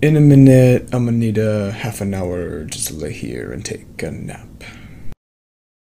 In a minute, I'm gonna need a half an hour just to lay here and take a nap.